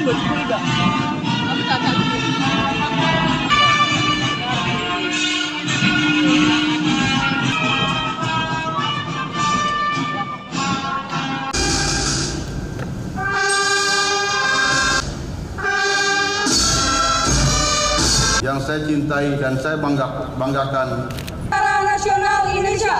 berkuda. Aku tak tahu. yang saya cintai dan saya bangga, banggakan Tentara Nasional Indonesia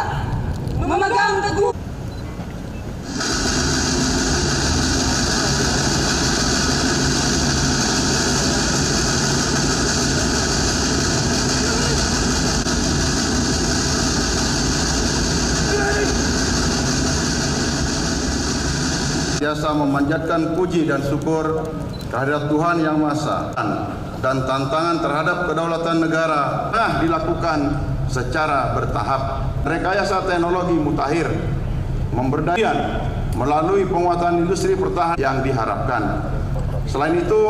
biasa memanjatkan puji dan syukur kehadirat Tuhan Yang Maha dan tantangan terhadap kedaulatan negara tengah dilakukan secara bertahap. Rekayasa teknologi mutakhir memberdayakan melalui penguatan industri pertahanan yang diharapkan. Selain itu,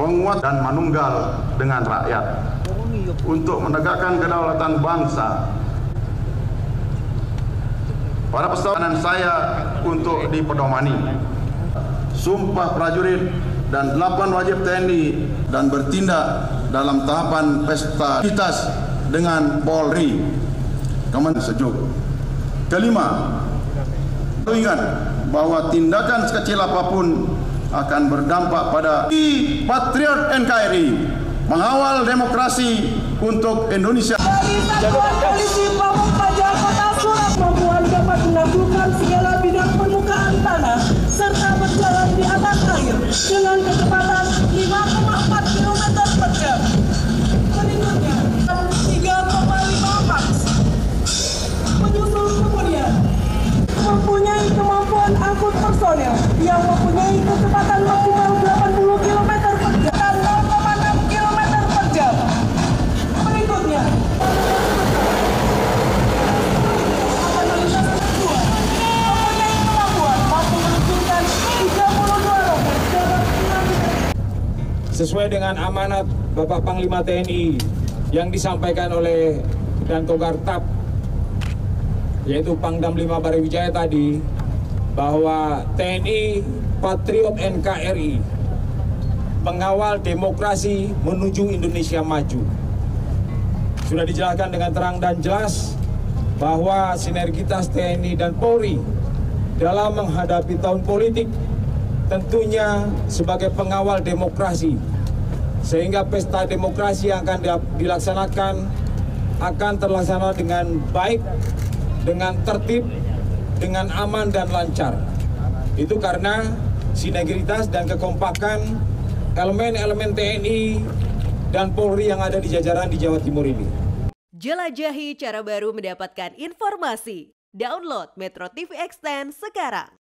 penguat dan manunggal dengan rakyat untuk menegakkan kedaulatan bangsa. Para peserta saya untuk dipedomani. Sumpah prajurit dan delapan wajib TNI dan bertindak dalam tahapan pesta kitas dengan Polri. Kemen sejuk. Kelima, ingat bahwa tindakan sekecil apa pun akan berdampak pada Patriot NKRI mengawal demokrasi untuk Indonesia. Sesuai dengan amanat Bapak Panglima TNI yang disampaikan oleh Dan Kogartap yaitu Pangdam 5 Bariwijaya tadi bahwa TNI Patriot NKRI pengawal demokrasi menuju Indonesia maju. Sudah dijelaskan dengan terang dan jelas bahwa sinergitas TNI dan Polri dalam menghadapi tahun politik tentunya sebagai pengawal demokrasi sehingga pesta demokrasi yang akan dilaksanakan akan terlaksana dengan baik, dengan tertib, dengan aman dan lancar. Itu karena sinergitas dan kekompakan elemen-elemen TNI dan Polri yang ada di jajaran di Jawa Timur ini. Jelajahi cara baru mendapatkan informasi. Download Metro TV Extend sekarang.